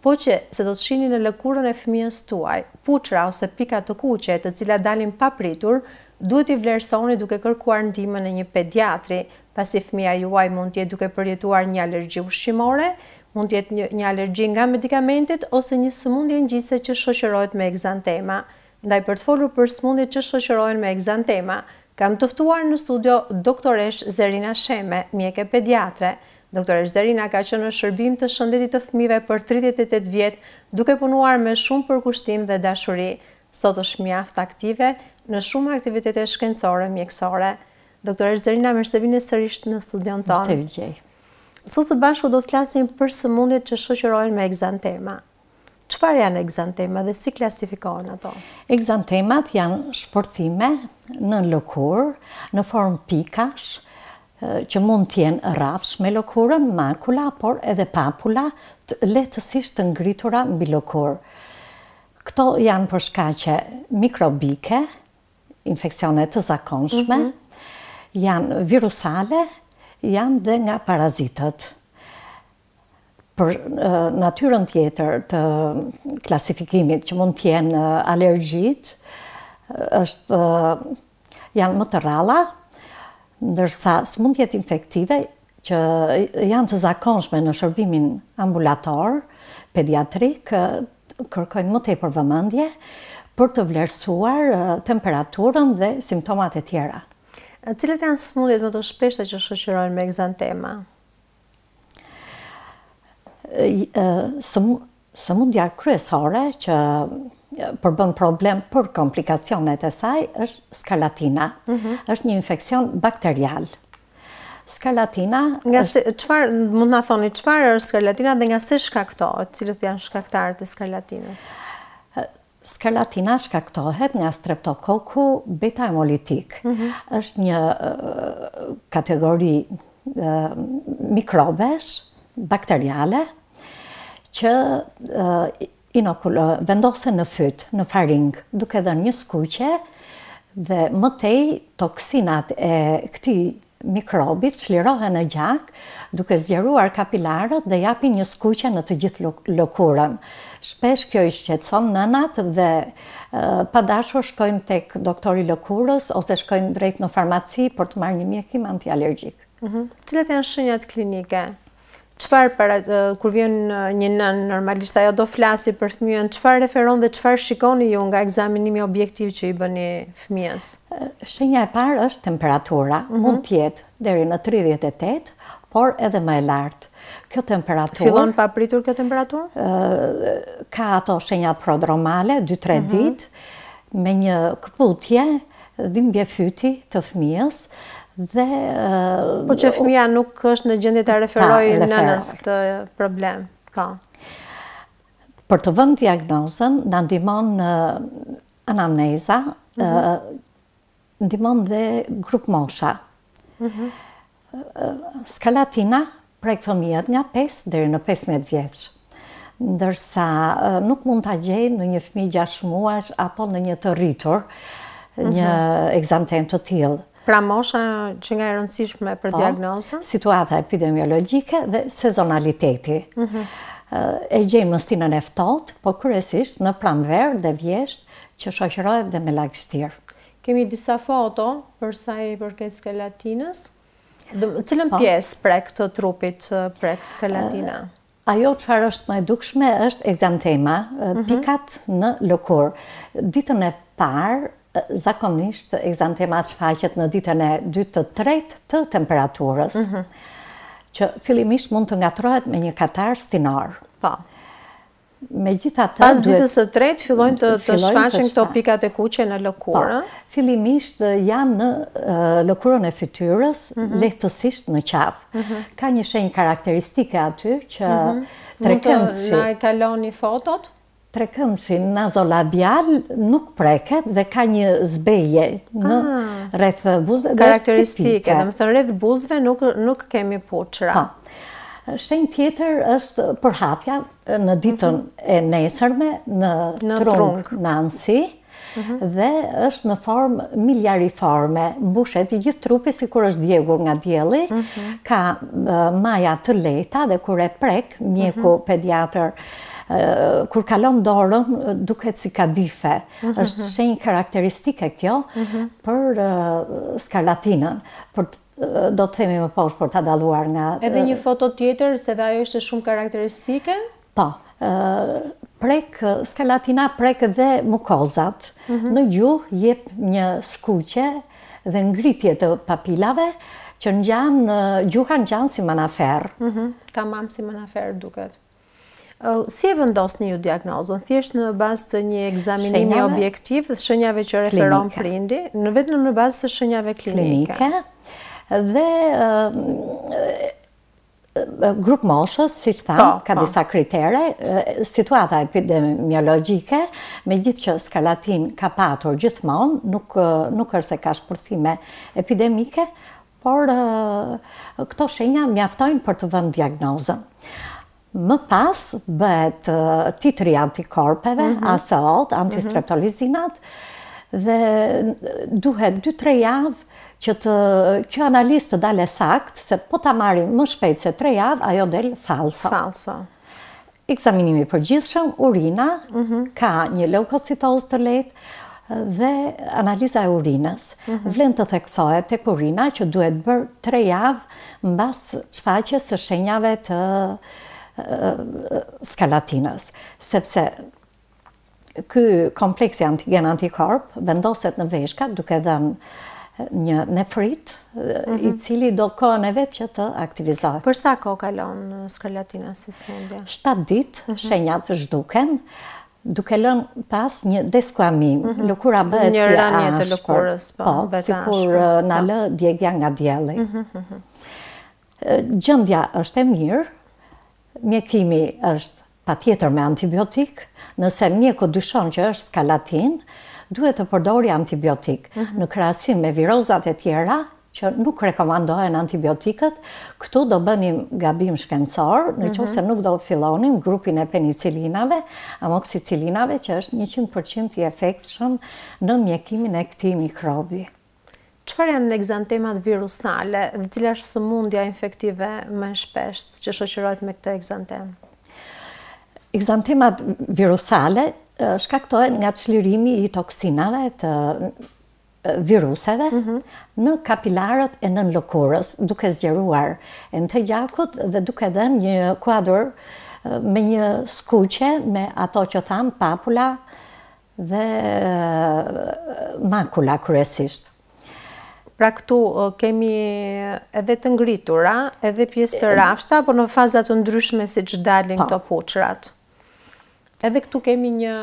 Po qe se do të shihni në lëkurën e fëmijës tuaj, puçra ose pika të kuqe, të cilat dalin papritur, duhet t'i vlerësoni duke kërkuar ndihmën e një pediatri, pasi fëmija juaj mund të jetë duke përjetuar një alergji ushqimore, mund të jetë një alergji nga medikamentet ose një sëmundje ngjitëse që shoqërohet me ekzantema, Ndaj për të folur për sëmundjet që shoqërohen me ekzantema, kam të ftuar në studio doktoreshë Zerina Sheme, mjeke pediatre. Doktoreshë Zerina ka qenë në shërbim të shëndetit të fëmijëve për tridhjetë e tetë vjet, duke punuar me shumë përkushtim dhe dashuri. Sot është mjaft aktive në shumë aktivitete shkencore mjekësore. Doktoreshë Zerina, mirë se vini sërish në studion tonë. Mirë se ju gjeta. Sot së bashku do të flasim për sëmundjet që shoqërohen me ekzantema. Çfarë janë egzantema dhe si klasifikohen ato? Egzantemat janë shpërthime në lëkurë, në formë pikash, që mund të jenë rrafsh me lëkurën, makula, por edhe papula, lehtësisht të ngritura mbi lëkurë. Këto janë për shkaqe mikrobike, infeksione të zakonshme, mhm. janë virusale, janë dhe nga parazitët. për natyrën tjetër të klasifikimit që mund të jenë alergjitë, është janë më të rralla, ndërsa sëmundjet infektive që janë të zakonshme në shërbimin ambulator, pediatrik, kërkojnë më tepër vëmendje për të vlerësuar temperaturën dhe simptomat e tjera. Cilat janë sëmundjet më të shpeshta që shoqërohen me egzantema? Sëmundja kryesore që përbën problem për komplikacionet e saj është skarlatina. Mhm. Është një infeksion bakterial. Skarlatina... Çfarë, mund të na thoni, çfarë është skarlatina dhe nga se shkaktohet, cilët janë shkaktarët e skarlatinës? Skarlatina shkaktohet nga streptokoku beta hemolitik. Mhm. Është një kategori mikrobesh bakteriale që inokulo vendosen në fyt, në faring, duke dhënë një skuqje dhe më tej toksinat e këtij Mikrobit çlirohen në gjak, duke zgjeruar kapilarët dhe japin një skuqje në të gjithë lëkurën. Shpesh kjo i shqetëson nënat dhe pa dashur shkojnë tek doktori i lëkurës ose shkojnë drejt në farmaci për të marrë një mjekim antialergjik. Cilat janë shenjat klinike? Çfarë pra kur vjen një nën, normalisht ajo do flasi për fëmijën, çfarë referon dhe çfarë shikoni ju nga ekzaminimi objektiv që i bëni fëmijës? Shenja e parë është temperatura, mm -hmm. mund të jetë deri në 38, por edhe më e lartë. Kjo temperaturë fillon papritur kjo temperaturë? Ë ka ato shenja prodromale 2-3 mm -hmm. ditë. me një këputje dhimbje fyti të fëmijës dhe po qe fëmija nuk është në gjendje t'i referojë nënës këtë problem po për të vënë diagnozën na ndihmon anamneza mhm. ndihmon dhe grupmosha. Mhm. Skarlatina prek fëmijët nga 5 deri në 15 vjeç. Ndërsa nuk mund ta gjejmë në një fëmijë 6 muajsh apo në një të rritur mhm. një ekzantemë të tillë. Pra mosha qenka e rëndësishme për po, diagnozën? Situata epidemiologjike dhe sezonaliteti. Mhm. E gjejmë në stinën e ftohtë, po kryesisht në pranverë dhe vjeshtë, Që shoqërohet dhe me lagështirë. Kemi disa foto për sa i përket skarlatinës. Cilën po. pjesë prek të trupit prek skarlatina? Ajo çfarë është më e dukshme është ekzantema, mhm. pikat në lëkurë. Ditën e parë zakonisht ekzantema shfaqet në ditën e dytë të tretë të temperaturës. Mhm. Që fillimisht mund të ngatërrohet me një katar stinor. Po. Megjithatë... Pas ditës të tretë fillojnë të të shfaqen këto pikat e kuqe në lëkurë. Po, fillimisht janë në lëkurën e fytyrës, mhm. lehtësisht në qafë. Mhm. Ka një shenjë karakteristike aty që mhm. trekëndëshi... Na i kaloni fotot? Trekëndëshi nazolabial nuk preket dhe ka një zbehje në ah. rreth buzë. Karakteristike, domethënë rreth buzëve nuk kemi puçrra. Po, Shenjë tjetër është përhapja në ditën e nesërme në trung, në anësi, Mhm. dhe është në formë miliariforme, mbushet i gjithë trupi sikur është djegur nga dielli, mhm. ka maja të lehta dhe kur e prek mjeku mhm. pediatër, kur kalon dorën, duket si kadife. është shenjë karakteristike kjo për skarlatinën, për të Do të themi më poshtë për ta dalluar nga Edhe një foto tjetër se dhe ajo ishte shumë karakteristike. Po. Prek skarlatina prek dhe mukozat. Mhm. Në gjuhë jep një skuqje dhe ngritje të papilave që ngjan gjuha ngjan si manaferrë. Mhm. Tamam si manaferrë duket. Si e vendosni ju diagnozën? Thjesht në bazë të një ekzaminimi objektiv dhe shenjave që referon prindi, vetëm në bazë të shenjave klinike. Dhe grup moshës, siç thamë, po, ka po. disa kritere, situata epidemiologjike, megjithëqë skarlatinë ka patur gjithmonë, nuk është se ka shpërthime epidemike, Por këto shenja mjaftojnë për të vënë diagnozën. Më pas bëhet titri i antikorpeve, mhm. ASO-t, antistreptolizinat, mhm. dhe duhet 2-3 javë që të kjo analizë të dalë saktë, se po ta marrim më shpejt se 3 javë, ajo del falso. Falso. Ekzaminimi i përgjithshëm, urina, ka një leukocitozë të lehtë dhe analiza e urinës. Vlen të theksohet tek urina që duhet bërë tre javë mbas shfaqjes së shenjave të skarlatinës, sepse Ky kompleksi antigjen antikorp vendoset në veshka duke dhënë një nefrit i mhm. cili do kohën e vet që të aktivizohet. Për sa kohë kalon skarlatina si sëmundje? 7 ditë, mhm. shenjat zhduken, duke lënë pas një deskuamim, mhm. lëkura bëhet si e ashpër. Një rënie të lëkurës, po, po bëhet e ashpër. Po, sikur na po. lë djegia nga dielli. Gjendja është e mirë, mjekimi është Patjetër me antibiotik, nëse mjeku dyshon që është skarlatinë, duhet të përdorë antibiotik. Në krahasim me virozat e tjera, që nuk rekomandohen antibiotikët, këtu do bënim gabim shkencor, në qoftë se nuk do fillonim grupin e penicilinave, amoksicilinave, që është njëqind për qind i efektshëm në mjekimin e këtij mikrobi. Çfarë janë ekzantemat virusale dhe cila është sëmundja infektive më e shpeshtë që shoqërohet me këtë ekzantemë? Ekzantemat virusale shkaktohen nga çlirimi i toksinave të viruseve mm -hmm. në kapilarët e nënlëkurës, duke zgjeruar enët e gjakut dhe duke dhënë një kuadër me një skuqje me ato që thamë papula, Dhe makula kryesisht. Pra këtu kemi edhe të ngritura, edhe pjesë të rafshta, por në faza të ndryshme siç dalin po. këto puçrat. Edhe këtu kemi një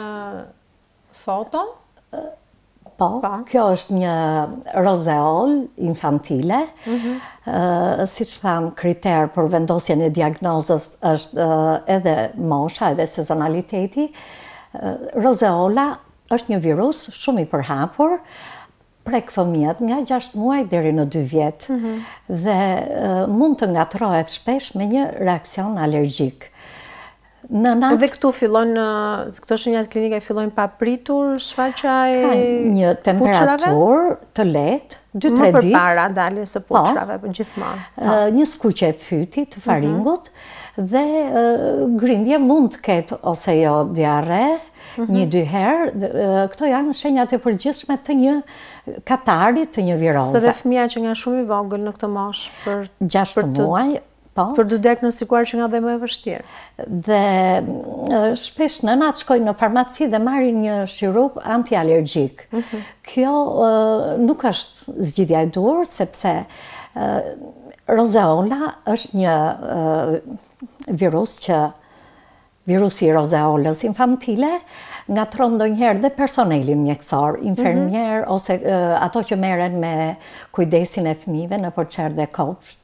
foto. Po, po, kjo është një rozeolë infantile. Mhm. Siç thamë, kriter për vendosjen e diagnozës është edhe mosha, edhe sezonaliteti. Rozeola është një virus shumë i përhapur, prek fëmijët nga 6 muaj deri në 2 vjet mhm. dhe mund të ngatërrohet shpesh me një reaksion alergjik. Nënat dhe këtu fillon këto shenjat klinike fillojnë papritur shfaqja ka një temperaturë të lehtë 2-3 ditë më përpara daljes së po. puçrave po, gjithmonë. Një skuqje e fytit të mhm. faringut Dhe grindje mund të ketë ose jo diarre, mhm. një dy herë, këto janë shenjat e përgjithshme të një katari të një viroze. Se dhe fëmija qenka shumë i vogël në këtë moshë për... Gjashtë muaj, Po. Për të diagnostikuar qenka dhe më e vështirë. Dhe shpesh nënat shkojnë në farmaci dhe marrin një shirup antialergjik. Mhm. Kjo nuk është Zgjidhja e duhur sepse rozeola është një virus që virusi i rozeolës infantile ngatërron ndonjëherë dhe personelin mjekësor, infermier mhm. ose ato që merren me kujdesin e fëmijëve nëpër çerdhe kopsht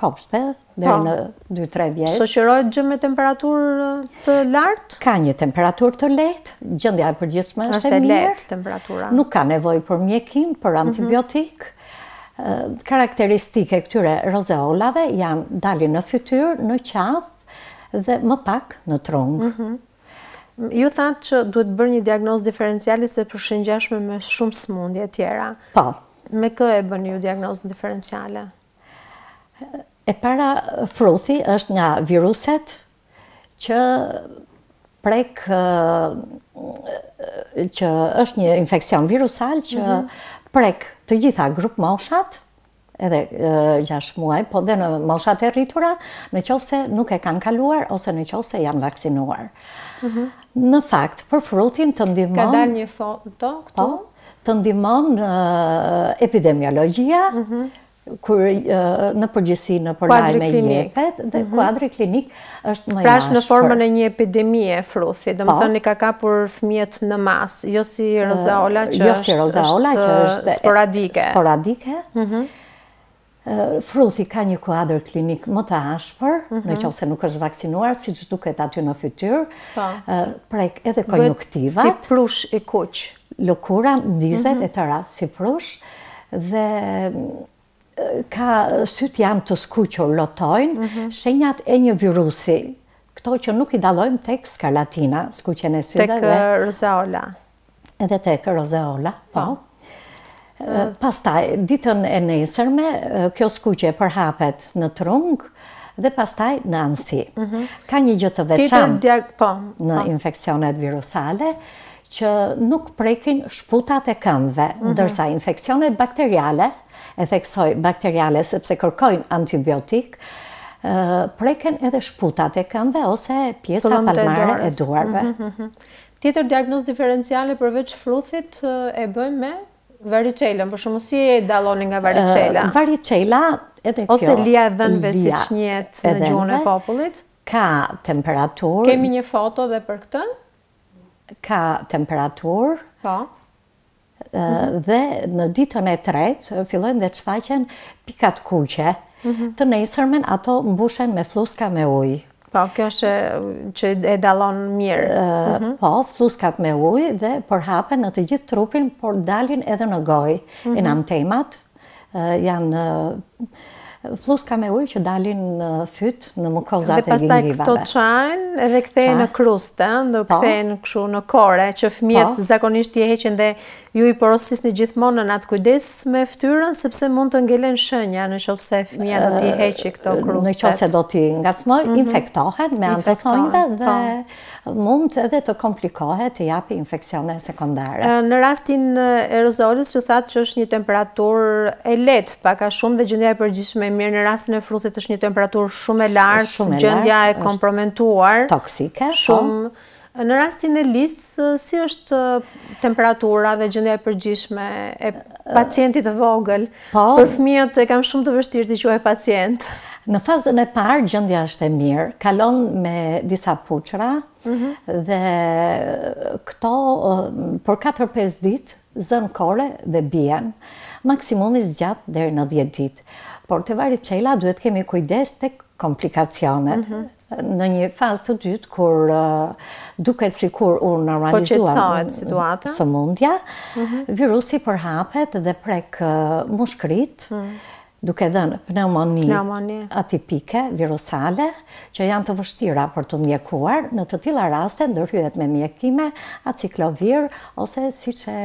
kopshte deri po. në 2-3 vjet. Shoqërohet gjë me temperaturë të lartë? Ka një temperaturë të lehtë, gjendja e përgjithshme është e mirë. Është e temperatura. Nuk ka nevojë për mjekim, për mhm. antibiotik. Karakteristikë e këtyre rozeolave janë dalin në fytyrë, në qafë dhe më pak në trung. Mhm. Ju thatë që duhet bërë një diagnozë diferenciale se po është e ngjashme me shumë sëmundje të tjera. Po. Me kë e bëni ju diagnozën diferenciale? E para fruthi është nga viruset që prek që është një infeksion virusal që mhm. prek të gjitha grupmoshat, edhe 6 muaj, po dhe në moshat e rritura, në qoftë se nuk e kanë kaluar, ose në qoftë se janë vaksinuar. Mhm. Në fakt, për fruthin të ndihmon... Ka dalë një foto këtu? Po, të ndihmon epidemiologjia, mhm. kur në përgjithësi nëpër lajme jepet, dhe mhm. kuadri klinik, është më i Pra është në formën e një epidemie fruthi, do me po. thënë i ka kapur fëmijët në masë, jo si rozeola që jo si rozeola që është sporadike. Sporadike. Mhm. Fruthi ka një kuadër klinik më të ashpër, mhm. në qoftë se nuk është vaksinuar, siç duket aty në fytyrë, po. prek edhe konjuktivën. Si prush i kuq. Lëkura, ndizet mhm. e tëra si prush, dhe ka sytë janë të skuqur, lotojnë, mhm. shenjat e një virusi, këto që nuk i dallojmë tek skarlatina, skuqjen e syve dhe... Tek eh, rozeola. Edhe tek rozeola, po. po. Eh, pastaj, ditën e nesërme, eh, kjo skuqje përhapet në trung, dhe pastaj në anësi. Mhm. Ka një gjë të veçantë po, në po. infeksionet virusale, që nuk prekin shputat e këmbëve, mhm. ndërsa infeksionet bakteriale, e theksoj bakteriale sepse kërkojnë antibiotik, preken edhe shputat e këmbëve ose pjesa palmare e duarve. Mhm, mhm, Tjetër diagnozë diferenciale përveç fruthit e bëjmë me varicella, për shembull si e dalloni nga varicella? Varicella, edhe kjo. Ose lia e dhenve siç njihet në gjuhën e popullit? Ka temperaturë. Kemi një foto dhe për këtë? ka temperaturë, po. dhe në ditën e tretë fillojnë dhe shfaqen pika të kuqe. Mhm. Të nesërmen ato mbushen me flluska me ujë. Po, kjo është që e dallon mirë. Mhm. Po, flluskat me ujë dhe përhapen në të gjithë trupin, por dalin edhe në gojë. Mhm. Enantemat, Janë flluska me ujë që dalin në fyt, në mukozat e gingivave. Dhe pastaj këto çahen edhe kthehen në krustë, do po. kthehen kështu në kore, që fëmijët po. zakonisht i heqin dhe ju i porosisni gjithmonë nënat kujdes me fytyrën sepse mund të ngelen shenja në qoftë se fëmija do t'i heqë këto krustë. Në qoftë se do t'i ngacmojë, mhm. infektohet me anë të thonjve dhe po. Mund edhe të komplikohet të japi infeksione sekondare. Në rastin e rozeolës ju thatë që është një temperaturë e lehtë, pak a shumë dhe gjendja e përgjithshme e mirë. Në rastin e fruthit është një temperaturë shumë e lartë, gjendja e komprometuar. Toksike, po. Shumë. Në rastin e lisë, si është temperatura dhe gjendja e përgjithshme e pacientit të vogël? Po. Për fëmijët e kam shumë të vështirë t'i quaj pacientë. Në fazën e parë gjendja është e mirë, kalon me disa puçra mhm. dhe këto për 4-5 ditë zënë kore dhe bien. Maksimumi zgjat deri në 10 ditë. Por te varicela duhet të kemi kujdes tek komplikacionet. Mhm. Në një fazë të dytë, kur duket sikur u normalizuar sëmundja, mhm. virusi përhapet dhe prek mushkëritë, mhm. duke dhënë pneumoni atipike, virusale, që janë të vështira për t'u mjekuar, në të tilla raste ndërhyet me mjekime, aciklovir, ose siç e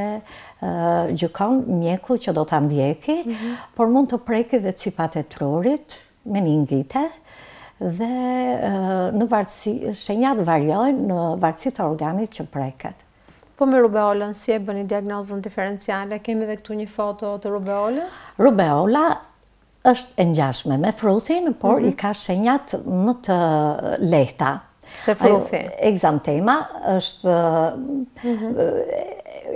gjykon mjeku që do ta ndjeki, mhm. por mund të preki dhe cipat e trurit, meningite dhe në vartësi, shenjat variojnë në vartësi të organit që preket. Po me rubeolën, si e bëni diagnozën diferenciale? Kemi dhe këtu një foto të rubeolës. Rubeola është e ngjashme me fruthin, por mhm. i ka shenjat më të lehta. Se fruthi. Egzantema është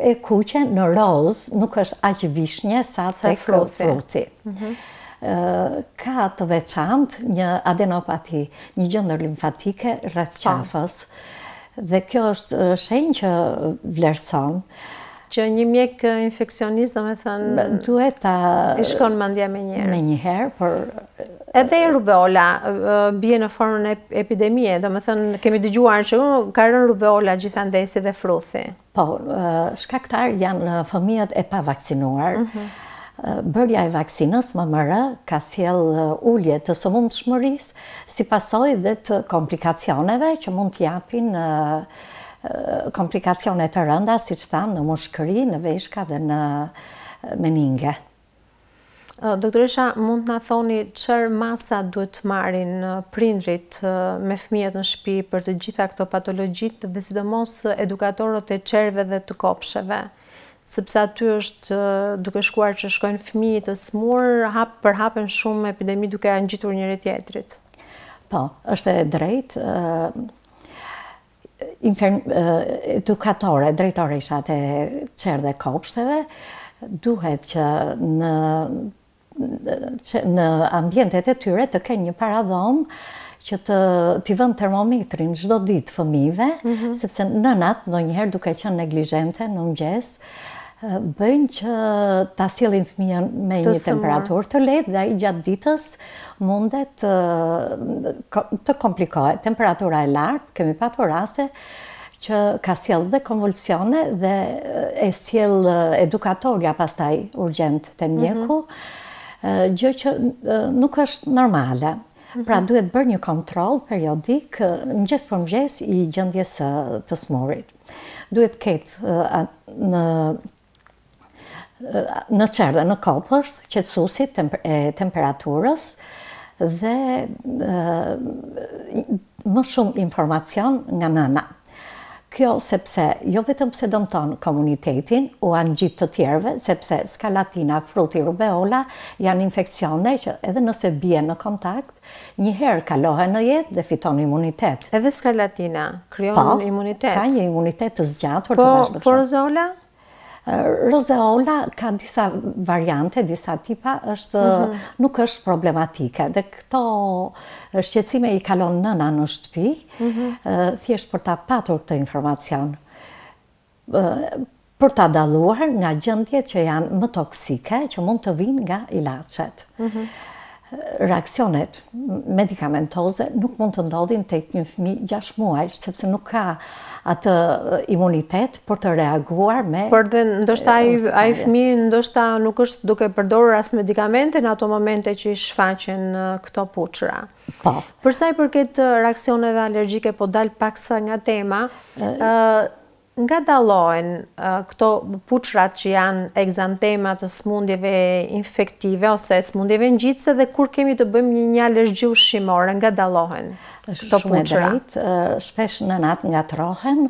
e kuqe në roz, nuk është aq vishnje sa te fruthi. Mhm. Ka të veçantë një adenopati, një gjëndër limfatike rreth po. qafës. Dhe kjo është shenjë që vlerëson. Që një mjek infeksionist, domethënë... Duhet ta... I shkon mendja menjëherë. Menjëherë, po... Edhe rubeola bie në formën epidemie, domethënë, kemi dëgjuar që ka rënë rubeola gjithandej si dhe fruthi. Po, shkaktarë janë fëmijët e pavaksinuar. Mhm. Bërja e vaksinës MMR ka sjellë ulje të sëmundshmërisë, si pasojë dhe të komplikacioneve që mund të japin në Komplikacione të rënda, siç thamë, në mushkëri, në veshka dhe në meninge. Doktoresha, mund të na thoni çfarë masa duhet të marrin prindërit me fëmijët në shpi për të gjitha këto patologjitë dhe sidomos edukatorët e çerdheve dhe të kopshteve, sepse aty është duke shkuar që shkojnë fëmijë të sëmurë, hap, përhapen shumë epidemi duke ia ngjitur njëri-tjetrit. Po, është e drejtë, edukatore, drejtoreshat e çerdhe-kopshteve, duhet që në, në ambientet e tyre të kenë një paradhomë që të t'i vënë termometrin çdo ditë fëmijëve, mhm. sepse nënat ndonjëherë duke qenë neglizhente në mëngjes, bëjnë që ta sjellin fëmijën me një temperaturë të lehtë dhe ai gjatë ditës Mundet të komplikohet. Temperatura e lartë, kemi patur raste që ka sjellë dhe konvulsione dhe e sjell edukatorja pastaj urgjent te mjeku, mhm. gjë që nuk është normale. Mhm. Pra duhet bërë një kontroll periodik mëngjes për mëngjes i gjendjes së të sëmurit. Duhet të ketë në në çerdhe, në kopsht, qetësues e temperaturës dhe më shumë informacion nga nëna. Kjo sepse jo vetëm pse dëmton komunitetin, u a ngjit të tjerëve, sepse skarlatina, fruthi, rubeola janë infeksione që edhe nëse bie në kontakt, Një herë kalohet në jetë dhe fiton imunitet. Edhe skarlatina krijon imunitet. Po, ka një imunitet të zgjatur të vazhdueshëm. Po, po rozeola? Rozeola ka disa variante, disa tipa, është mhm. nuk është problematike. Dhe këto shqetësime i kalon nëna në shtëpi, mhm. thjesht për ta patur këtë informacion. për ta dalluar nga gjendjet që janë më toksike, që mund të vijnë nga ilaçet. Mhm. Reaksionet medikamentoze nuk mund të ndodhin tek një fëmijë 6 muaj, sepse nuk ka atë imunitet për të reaguar me... Por dhe ndoshta ai fëmijë ndoshta nuk është duke përdorur as medikamente në ato momente që i shfaqen këto puçra. Po. Për sa i përket reaksioneve alergjike, po dal paksa nga tema, nga dallohen këto puçrat që janë ekzantema të sëmundjeve infektive ose sëmundjeve ngjitëse dhe kur kemi të bëjmë me një alergji ushqimore, nga dallohen këto puçra? Shumë e drejtë, shpesh nënat ngatërrohen,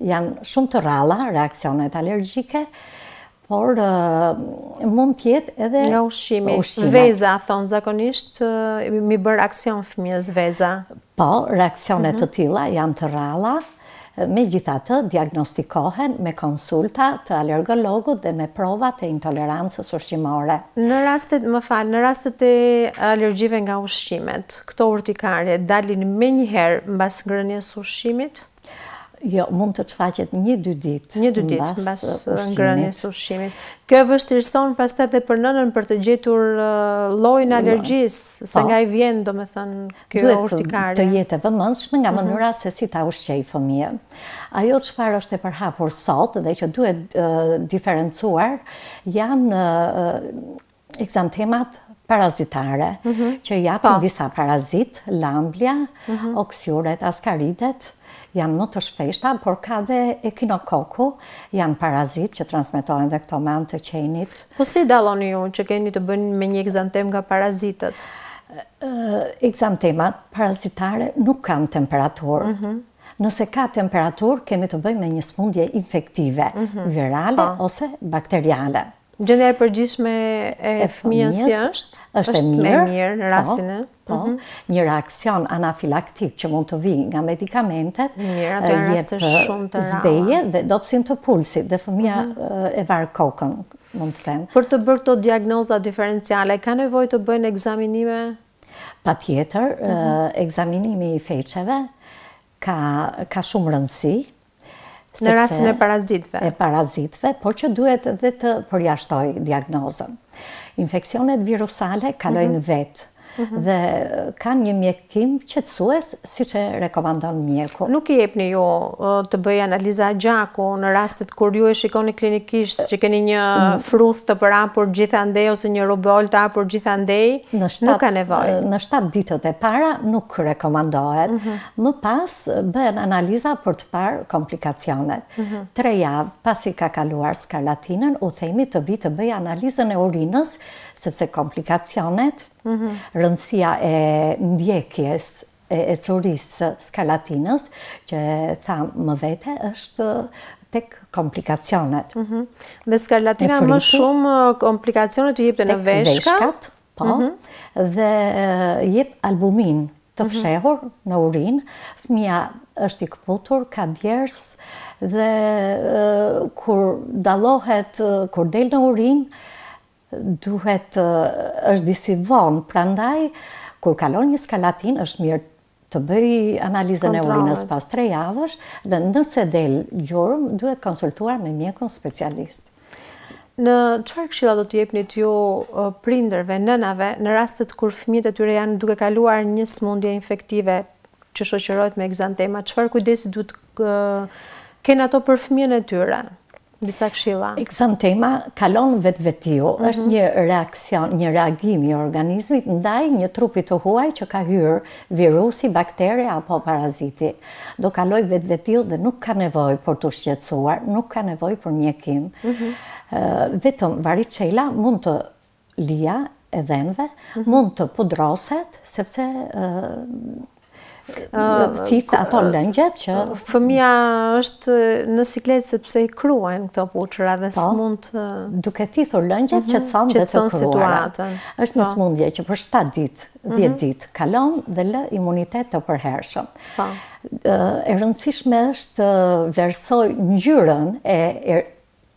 Janë shumë të rralla reaksionet alergjike, por mund të jetë edhe nga ushqimi. Veza thonë zakonisht m'i bëri reaksion fëmijës veza. Po, reaksione mhm. të tilla janë të rralla. Megjithatë diagnostikohen me konsulta të alergologut dhe me prova të intolerancës ushqimore. Në rastet, më fal, në rastet e alergjive nga ushqimet, këto urtikarie dalin menjëherë mbas ngrënies së ushqimit? Jo, mund të shfaqet një dy ditë. Një dy ditë, mbas ngrënies së ushqimit. Kjo e vështirëson pastaj edhe për nënën për të gjetur llojin e alergjisë, se po. nga i vjen, domethënë, kjo urtikaria. Duhet të jetë e vëmendshme nga mhm. mënyra se si ta ushqejë fëmijën. Ajo çfarë është e përhapur sot dhe që duhet diferencuar, janë Ekzantemat parazitare, që i japin po. disa parazitë, lamblja, mhm. oksiuret, askaridet, janë më të shpeshta, por ka dhe ekinokoku, janë parazitë që transmitohen dhe këto manë të qenit. Po si dalloni ju që keni të bëni me një ekzantemë nga parazitët? Ekzantemat parazitare nuk kanë temperaturë, mhm. Nëse ka temperaturë, kemi të bëjmë me një sëmundje infektive, mhm. virale po. ose bakteriale. Gjendja e përgjithshme e fëmijës si është? Është e mirë në po, rastin e. Po. Mhm. Një reaksion anafilaktik që mund të vijë nga medikamentet, mirë, ato janë raste shumë të rënda. Zbehje dhe dobësim të pulsit dhe fëmija mhm. e var kokën, mund të them. Për të bërë këto diagnoza diferenciale, ka nevojë të bëjnë ekzaminime? Patjetër, mhm. ekzaminimi i feçeve ka ka shumë rëndësi. Në rastin e parazitëve. E parazitëve, por që duhet dhe të përjashtojë diagnozën. Infeksionet virusale kalojnë mhm. vetë mhm. dhe kanë një mjekim qëtësues siç e rekomandon mjeku. Nuk i jepni ju të bëjë analiza gjaku në rastet kur ju e shikoni klinikisht që keni një mm. fruth të përhapur gjithandej ose një rubeolë të hapur gjithandej, nuk ka nevojë. Në 7 ditët e para nuk rekomandohet, mhm. Më pas bëhen analiza për të parë komplikacionet. Tre javë pasi ka kaluar skarlatinën, u themi të vijë të bëjë analizën e urinës, sepse komplikacionet, rëndësia e ndjekjes e ecurisë së skarlatinës, që thamë më vete, është tek komplikacionet. Dhe skarlatina më shumë komplikacionet i jep te në veshka? Veshkat, Po, dhe jep albuminë të mhm. fshehur në urinë, fëmija është i këputur, ka djersë, dhe kur dallohet, kur del në urinë, duhet, është disi vonë, prandaj, kur kalon një skarlatinë, është mirë të bëjë analizën e urinës pas tre javësh dhe nëse del gjurmë, duhet konsultuar me mjekun specialist. Në çfarë këshilla do të jepnit ju prindërve, nënave, në rastet kur fëmijët e tyre janë duke kaluar një sëmundje infektive që shoqërohet me ekzantema, çfarë kujdesi duhet të kenë ato për fëmijën e tyre? Disa këshilla. Ekzantema kalon vetvetiu, është një reaksion, një reagim i organizmit ndaj një trupi të huaj që ka hyrë virusi, bakteria apo paraziti. Do kalojë vetvetiu dhe nuk ka nevojë për t'u shqetësuar, nuk ka nevojë për mjekim. Vetëm variçela mund të lija e dhenve mhm. mund të pudroset, sepse thith ato lëngjet që... Fëmija është në siklet sepse i kruhen këto puçrra dhe po, s'mund të... Duke thithur lëngjet qetëson mhm. dhe të kruara. është një po. sëmundje që për 7 ditë, 10 mhm. ditë, kalon dhe lë imunitet të përhershëm. Po. E rëndësishme është të vlerësojë ngjyrën e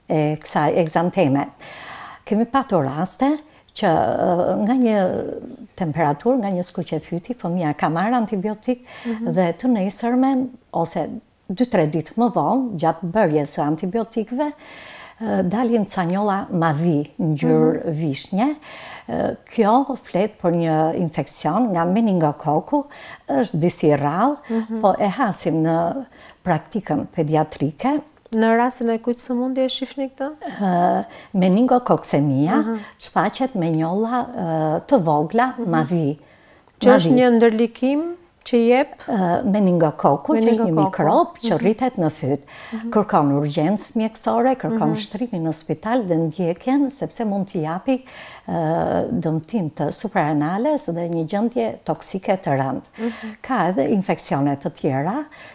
e kësaj ekzanteme. Kemi patur raste që nga një temperaturë, nga një skuqje fyti, fëmija ka marrë antibiotik mhm. dhe të nesërmen, ose 2-3 ditë më vonë, gjatë bërjes së antibiotikëve, dalin ca njolla mavi, ngjyrë mhm. vishnje.. Kjo flet për një infeksion nga meningokoku, është disi rrallë, mhm. po e hasim në praktikën pediatrike, Në rastin e kuj sëmundje e shifni këtë? Meningokoksemia shfaqet me njolla të vogla mhm. mavi. Që është një ndërlikim që jep meningokoku, që është një mikrop që mhm. rritet në fyt. Mhm. Kërkon urgjencë mjekësore, kërkon shtrimin në spital dhe ndjekjen sepse mund të japi dëmtim të suprarenales dhe një gjendje toksike të rëndë. Ka edhe infeksione të tjera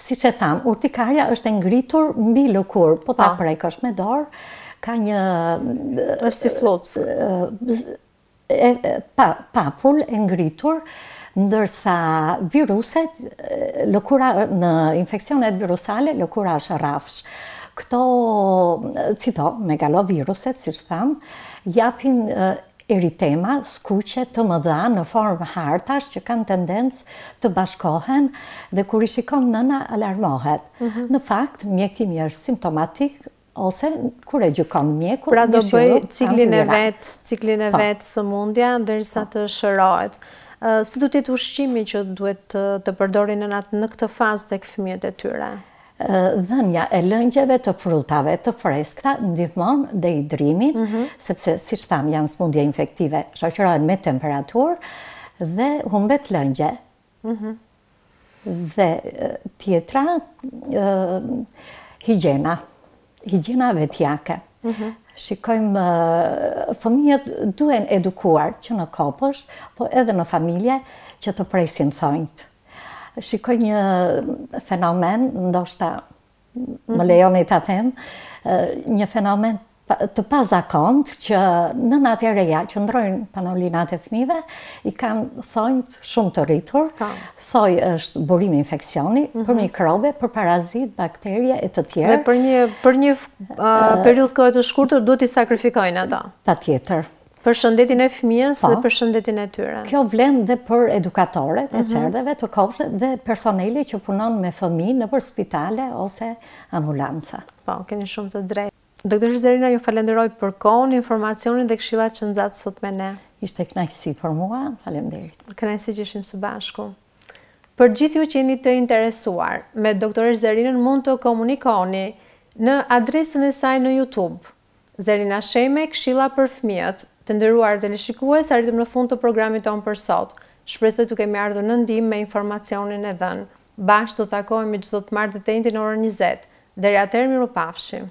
Siç e thamë, urtikarja është e ngritur mbi lëkurë, po ta prekësh me dorë, ka një... është si flluskë. Pa, papulë e ngritur, ndërsa viruset, lëkura në infeksionet virusale, lëkura është rrafsh. Këto, citomegaloviruset, siç thamë, japin Eritema, skuqje të mëdha në formë hartash që kanë tendencë të bashkohen dhe kur i shikon nëna alarmohet. Në fakt, mjekimi është simptomatik ose kur e gjykon mjeku, një shurup antiviral. Pra do bëjë ciklin e vet, ciklin e vet sëmundja derisa të shërohet. Si do të jetë ushqimi që duhet të përdorin nënat në këtë fazë tek fëmijët e tyre? Dhënia e lëngjeve të frutave të freskëta ndihmon dehidrimin, sepse siç thamë janë smundje infektive, shoqërohen me temperaturë dhe humbet lëngje. Dhe tjetra, higjiena, higjiena vetjake. Shikojmë fëmijët duhen edukuar që në kopësht, po edhe në familje që të presin thonjtë. Shikoj një fenomen, ndoshta më mhm. lejoni ta them, një fenomen të pazakontë që nënat e reja që ndërrojnë panolinat e fmive, i kanë thonjtë shumë të rritur, po. thoi është burim infeksioni mhm. për mikrobe, për parazitë, baktere e të tjerë. Dhe për një periudhë kohe të shkurtër, duhet t'i sakrifikojnë ato? Patjetër, Për shëndetin e fëmijës dhe po. për shëndetin e tyre. Kjo vlen dhe për edukatoret e mhm. çerdheve te kopshtet dhe personeli që punon me fëmijë nëpër spitale ose ambulanca. Po, keni shumë të drejtë. Doktor Zerina, ju falenderoj për kohën, informacionin dhe këshillat që ndatë sot me ne. Ishte kënaqësi për mua. Faleminderit. Kënaqësi që ishim së bashku. Për gjithë ju që jeni të interesuar me doktor Zerinën mund të komunikoni në adresën e saj në YouTube Zerina Sheme, Këshilla për fëmijët. Të nderuar teleshikues, arritëm në fund të programit tonë për sot. Shpresoj t'u kemi ardhur në ndihmë me informacionin e dhënë. Bashkë do të takohemi çdo të martë dhe të enjte në orën njëzet. Deri atëherë mirupafshim.